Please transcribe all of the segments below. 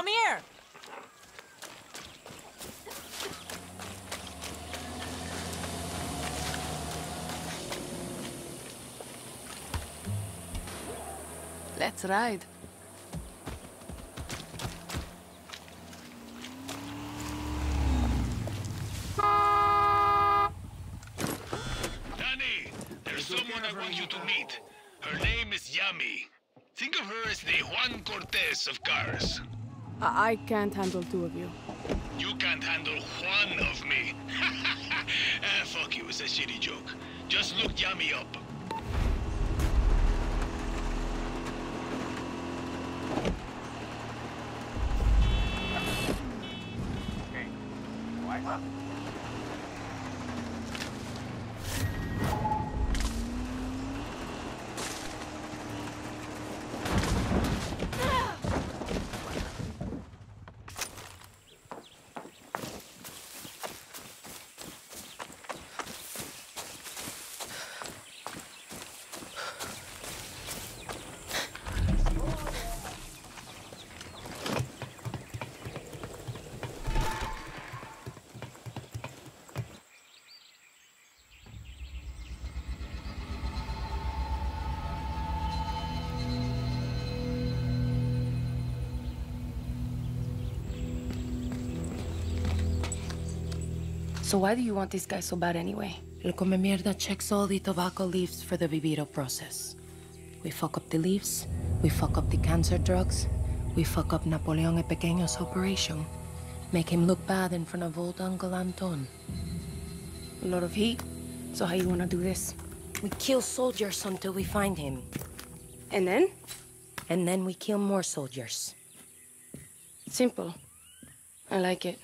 Come here! Let's ride. Danny, there's someone I want you to meet. Her name is Yami. Think of her as the Juan Cortez of cars. I, I can't handle two of you. You can't handle one of me. ah, fuck you, it's a shitty joke. Just look Yami up. So why do you want this guy so bad anyway? El come mierda checks all the tobacco leaves for the viviro process. We fuck up the leaves, we fuck up the cancer drugs, we fuck up Napoleon el Pequeño's operation. Make him look bad in front of old Uncle Anton. A lot of heat. So how you wanna do this? We kill soldiers until we find him. And then? And then we kill more soldiers. Simple. I like it.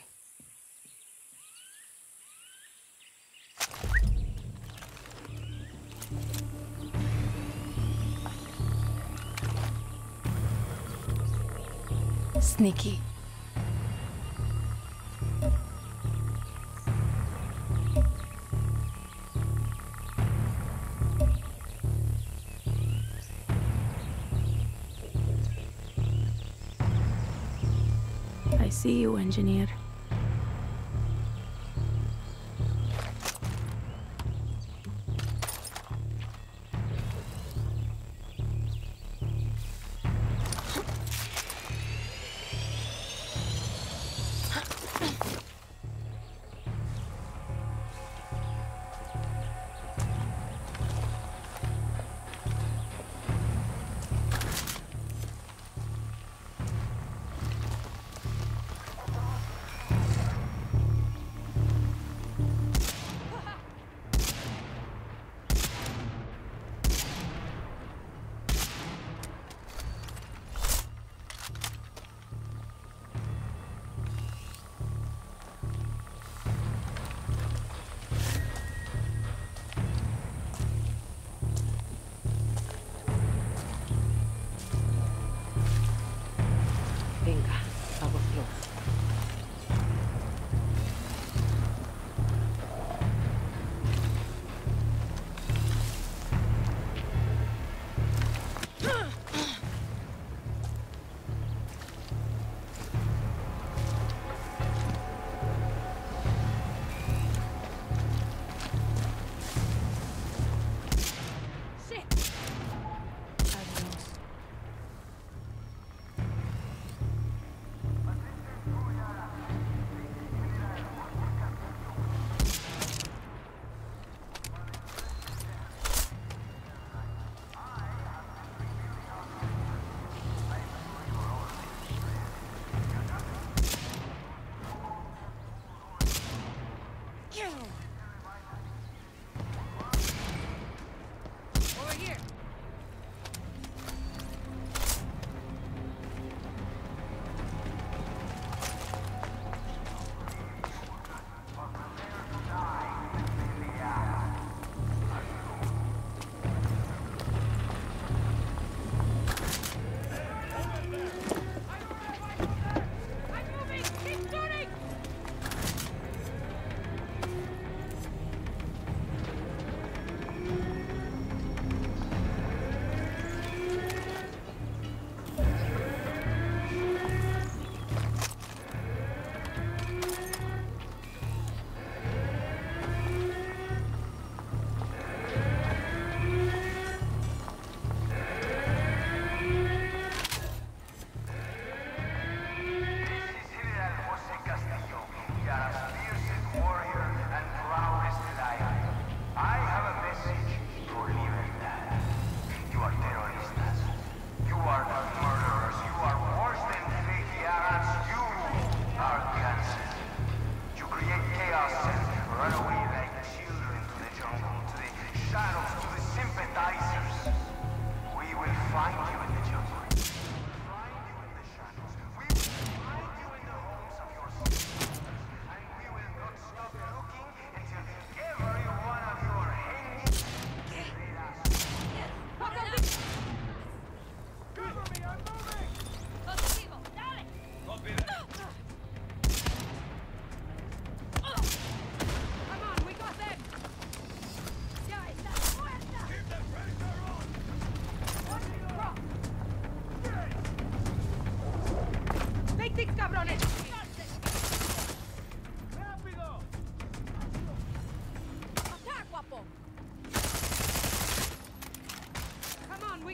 Sneaky. I see you, engineer.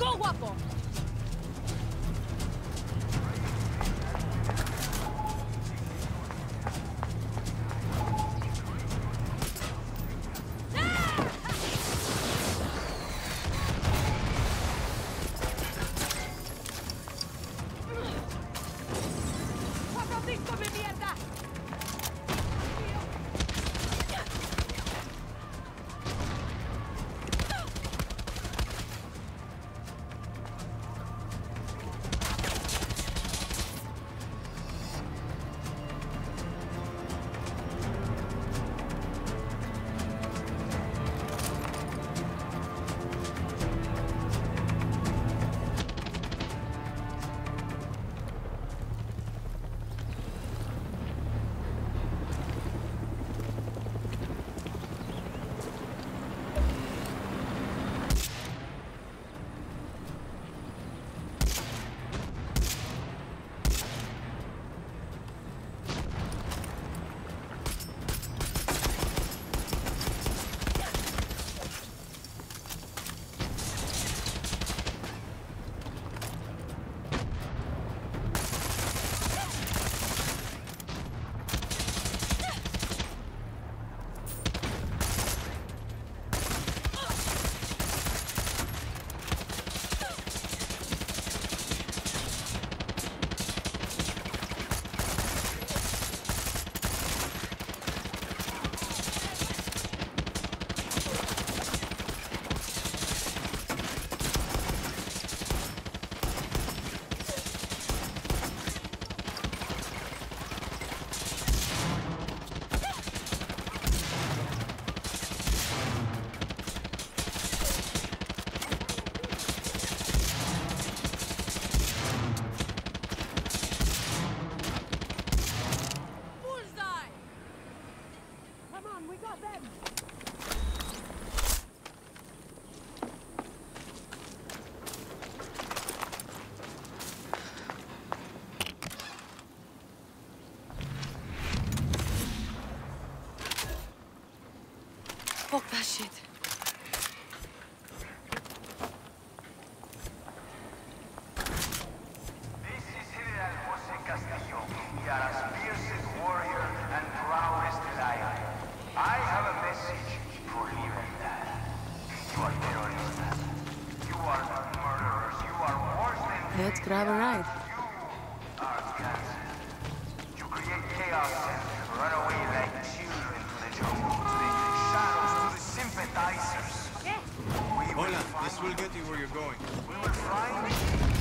Go, Guapo! Fuck will get you where you're going.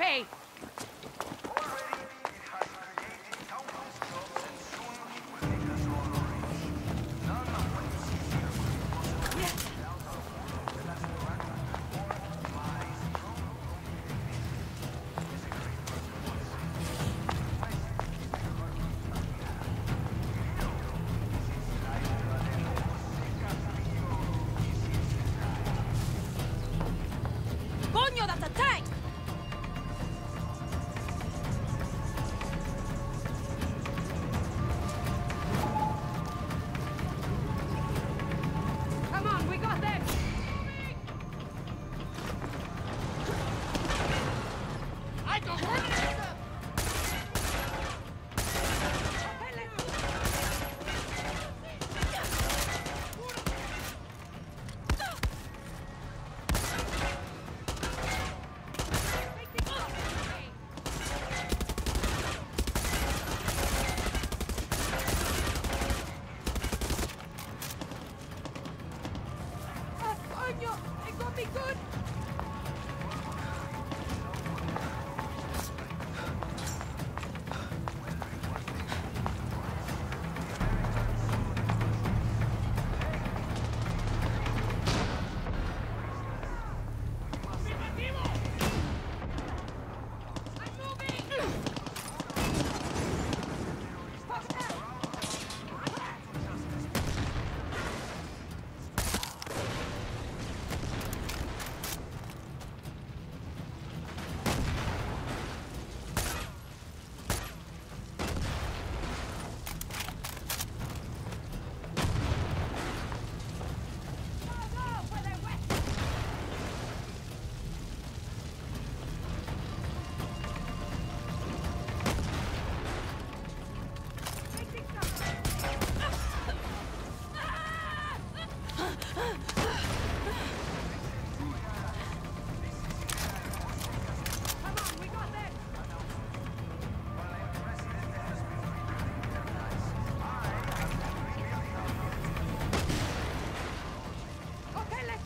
Pay!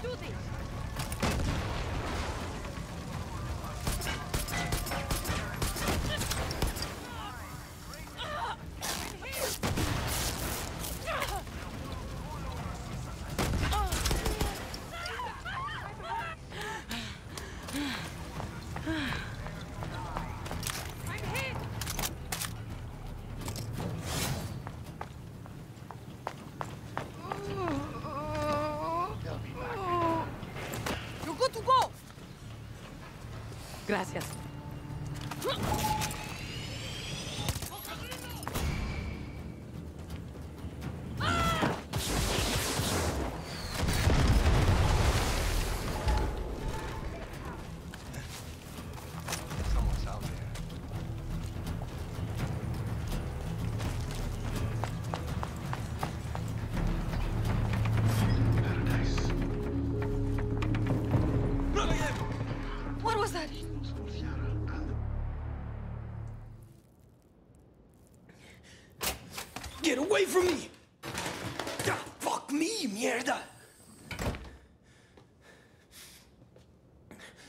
do this! Gracias. Away from me! Ah, fuck me, mierda!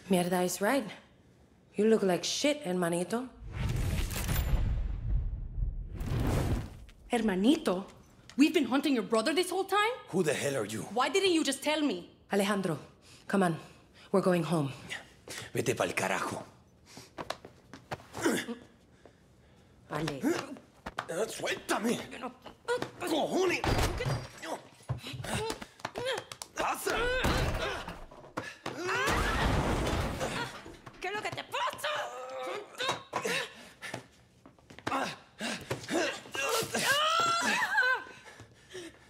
Mierda is right. You look like shit, hermanito. Hermanito, we've been hunting your brother this whole time? Who the hell are you? Why didn't you just tell me? Alejandro, come on. We're going home. Vete pa'l carajo. Ale. Ah, Suéltame. Cojones. Pasa. ¿Qué es lo que te pasa?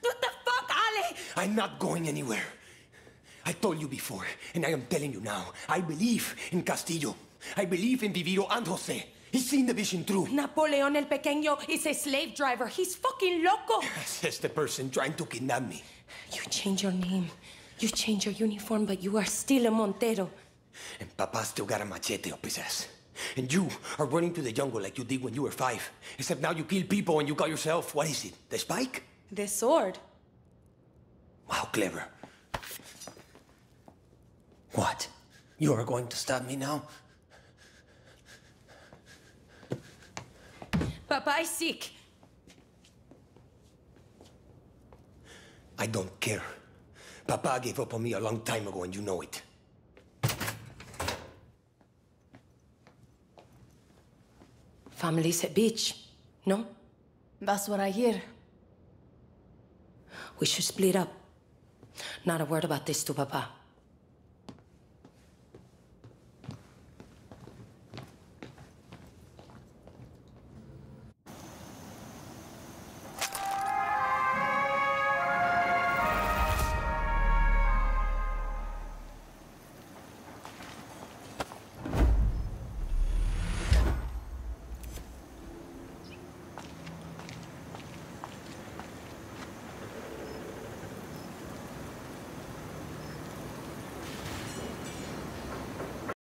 What the fuck, Ale? I'm not going anywhere. I told you before, and I am telling you now. I believe in Castillo. I believe in Viviro and Jose. He's seen the vision through. Napoleon el Pequeño is a slave driver. He's fucking loco. Says the person trying to kidnap me. You change your name. You change your uniform, but you are still a Montero. And Papa still got a machete up his ass. And you are running to the jungle like you did when you were five. Except now you kill people and you call yourself, what is it, the spike? The sword. Wow, clever. What? You are going to stab me now? Papa is sick. I don't care. Papa gave up on me a long time ago and you know it. Family's a bitch, no? That's what I hear. We should split up. Not a word about this to Papa.